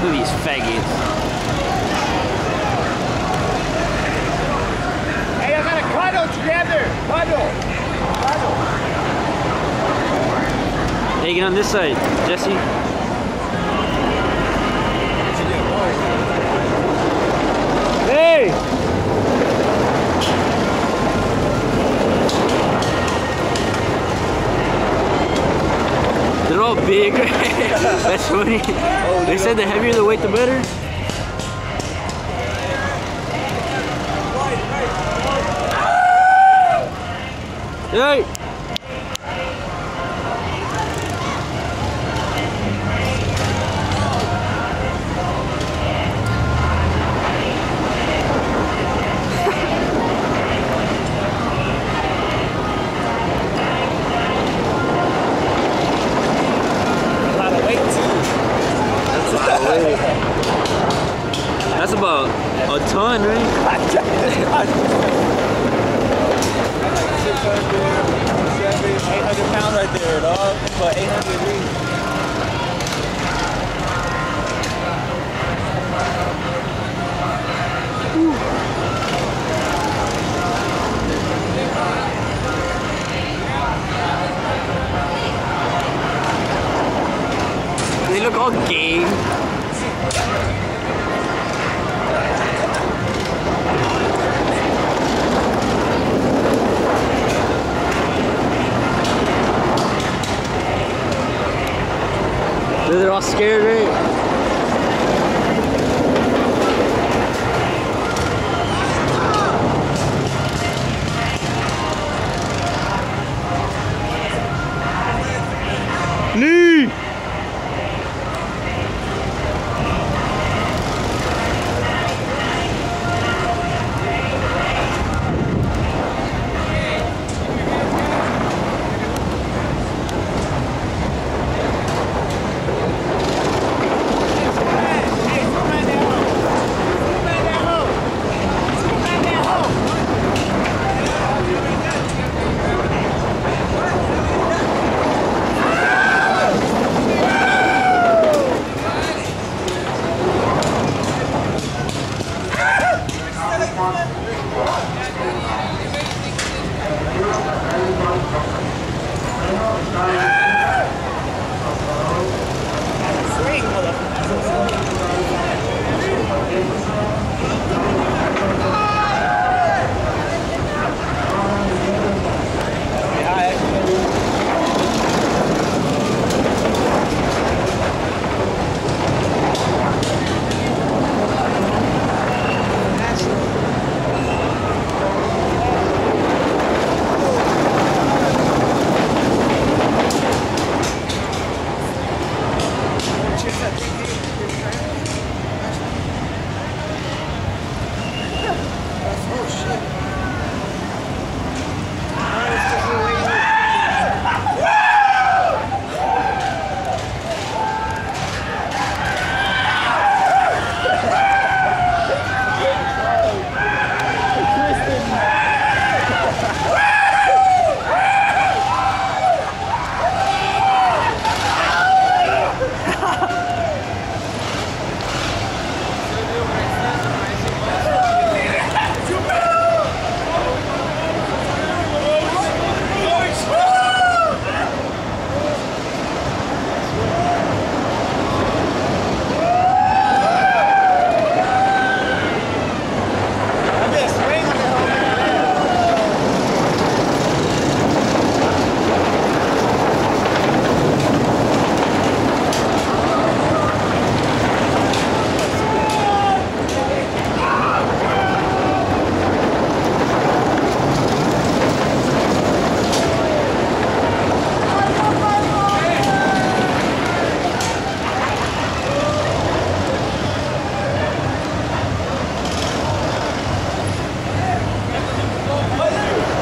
Look at these faggots. Hey, I got a cuddle together. Cuddle. Cuddle. Hey, get on this side, Jesse. Hey! They're all big. That's funny. They said the heavier the weight, the better. Hey! A lot of weight too. That's about a ton, right? 800 pounds right there, dog. But 800 reach. They look all gay. They're all scared, right?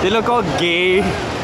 They look all gay.